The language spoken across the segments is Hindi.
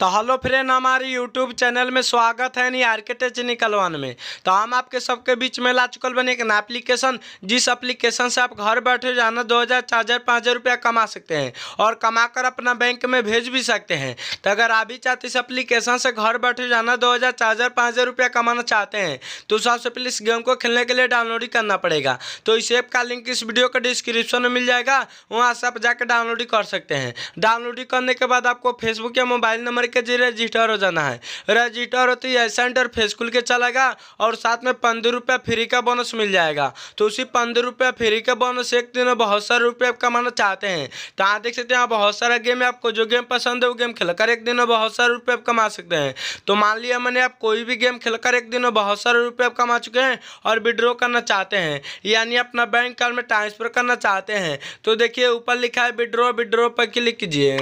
तो हेलो फ्रेंड, हमारे यूट्यूब चैनल में स्वागत है नहीं आर्किटेक्ट निकलवान में। तो हम आपके सबके बीच में ला चुकल बने एक एप्लीकेशन जिस एप्लीकेशन से आप घर बैठे जाना दो हज़ार, चार हज़ार, पाँच हज़ार रुपया कमा सकते हैं और कमा कर अपना बैंक में भेज भी सकते हैं। तो अगर आप भी चाहते इस एप्लीकेशन से घर बैठे जाना दो हज़ार, चार हज़ार, पाँच हज़ार रुपया कमाना चाहते हैं तो सबसे पहले इस गेम को खेलने के लिए डाउनलोड ही करना पड़ेगा। तो इस ऐप का लिंक इस वीडियो के डिस्क्रिप्शन में मिल जाएगा, वहाँ से आप जाकर डाउनलोड ही कर सकते हैं। डाउनलोड ही करने के बाद आपको फेसबुक या मोबाइल नंबर के ज़रिए रजिस्टर हो जाना है। रजिस्टर होते ही ऐसा इंटरफेस खुल के चलेगा और साथ में पंद्रह रुपया फ्री का बोनस मिल जाएगा। तो उसी पंद्रह रुपया फ्री का बोनस एक दिन में बहुत सारे रुपये कमाना चाहते हैं। तो आप देख सकते हैं बहुत सारा गेम है, आपको जो गेम पसंद है वो गेम खेलकर एक दिन में बहुत सारे रुपये आप कमा सकते हैं। तो मान लिया मैंने, आप कोई भी गेम खेलकर एक दिन में बहुत सारे रुपये आप कमा चुके हैं और विड्रॉ करना चाहते हैं। यानी अपना बैंक अकाउंट में ट्रांसफ़र करना चाहते हैं। तो देखिए, ऊपर लिखा है विड्रॉ विड्रॉ पर क्लिक कीजिए।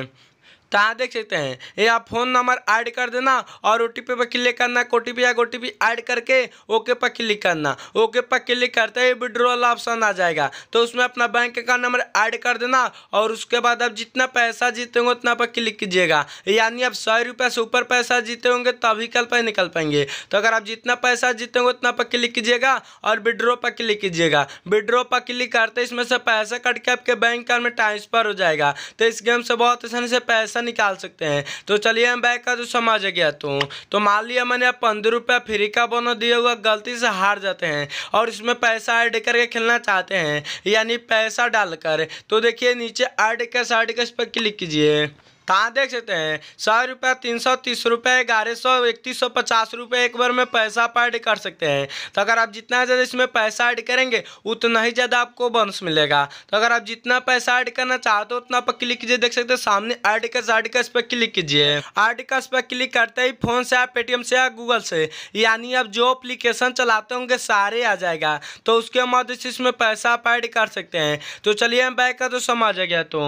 तो देख सकते हैं? ये आप फ़ोन नंबर ऐड कर देना और ओ टी पी पर क्लिक करना ओ टी पी या ओ टी पी ऐड करके ओके पर क्लिक करना। ओके पर क्लिक करते ही विड्रॉल ऑप्शन आ जाएगा। तो उसमें अपना बैंक अकाउंट नंबर ऐड कर देना और उसके बाद आप जितना पैसा जीते होंगे उतना पर क्लिक कीजिएगा। यानी आप सौ रुपये से ऊपर पैसा जीते होंगे तभी कल पर निकल पाएँगे। तो अगर आप जितना पैसा जीते होंगे उतना पर क्लिक कीजिएगा और विड्रो पर क्लिक कीजिएगा। विड्रो पर क्लिक करते इसमें से पैसा कट के आपके बैंक अकाउंट में ट्रांसफ़र हो जाएगा। तो इस गेम से बहुत आसानी से पैसा निकाल सकते हैं। तो चलिए हम बैग का जो समझ गया तो तो मान लिया मैंने पंद्रह रुपया फ्री का बोनस दिया हुआ, गलती से हार जाते हैं और इसमें पैसा ऐड करके खेलना चाहते हैं, यानी पैसा डालकर। तो देखिए नीचे ऐड कैश साइड कैश पर क्लिक कीजिए। कहाँ देख सकते हैं? सौ रुपया, तीन सौ, तीस रुपये, ग्यारह सौ, इकतीस सौ, पचास रुपये एक बार में पैसा आप ऐड कर सकते हैं। तो अगर आप जितना ज़्यादा इसमें पैसा ऐड करेंगे, उतना ही ज़्यादा आपको बोनस मिलेगा। तो अगर आप जितना पैसा ऐड करना चाहते हो, उतना पर क्लिक कीजिए, देख सकते हैं सामने ऐड का ऐड का इस पर क्लिक कीजिए। ऐड का इस पर क्लिक करते ही फ़ोन से, आप पेटीएम से या गूगल से, यानी आप जो अप्लीकेशन चलाते होंगे, सारे आ जाएगा। तो उसके मदद से इसमें पैसा आप ऐड कर सकते हैं। तो चलिए हम बैग का तो समझ आ गया तो।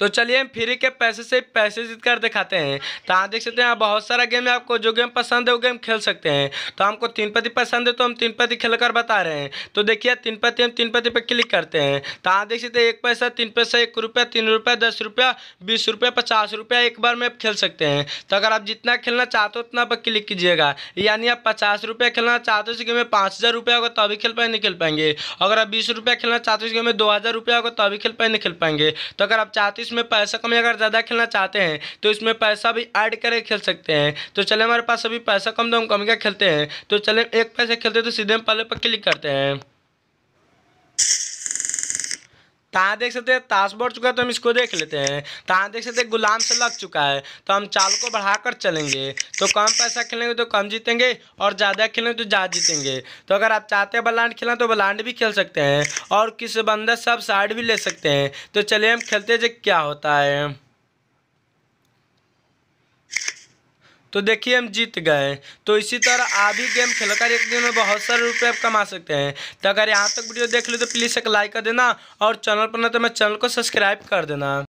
तो चलिए हम फ्री के पैसे से पैसे जीत कर दिखाते हैं। तो आप देख सकते हैं बहुत सारा गेम है आपको, जो गेम पसंद है वो गेम खेल सकते हैं। तो हमको तीन पति पसंद है तो हम तीन पति खेल कर बता रहे हैं। तो देखिए, तीन पति, हम तीन पति पर क्लिक करते हैं। तो आप देख सकते हैं, एक पैसा, तीन पैसा, एक रुपया, तीन रुपया, दस रुपया, बीस रुपया, पचास रुपया, एक बार में आप खेल सकते हैं। तो अगर आप जितना खेलना चाहते हो, उतना पर क्लिक कीजिएगा। यानी आप पचास रुपया खेलना चाहते हो गेम में पाँच हज़ार रुपया होगा तभी खेल पाए नहीं खेल पाएँगे। अगर आप बीस रुपया खेलना चाहते हो गेम में दो हज़ार रुपया होगा तभी खेल पाए नहीं खेल पाएँगे। तो अगर आप चाहते इसमें पैसा कम अगर ज़्यादा खेलना चाहते हैं तो इसमें पैसा भी ऐड करके खेल सकते हैं। तो चले हमारे पास अभी पैसा कम तो हम कम क्या खेलते हैं तो चले एक पैसे खेलते हैं तो सीधे हम पहले पर क्लिक करते हैं। कहाँ देख सकते हैं? ताश बढ़ चुका है तो हम इसको देख लेते हैं। कहाँ देख सकते हैं? गुलाम से लग चुका है। तो हम चाल को बढ़ाकर चलेंगे। तो कम पैसा खेलेंगे तो कम जीतेंगे और ज़्यादा खेलेंगे तो ज़्यादा जीतेंगे। तो अगर आप चाहते हैं बलांड खेलना तो बलांड भी खेल सकते हैं और किस बंदा सब साइड भी ले सकते हैं। तो चलिए हम खेलते जे क्या होता है। तो देखिए हम जीत गए। तो इसी तरह आप भी गेम खेलकर एक दिन में बहुत सारे रुपये आप कमा सकते हैं। तो अगर यहाँ तक वीडियो देख लो तो प्लीज़ एक लाइक कर देना और चैनल पर ना तो मैं चैनल को सब्सक्राइब कर देना।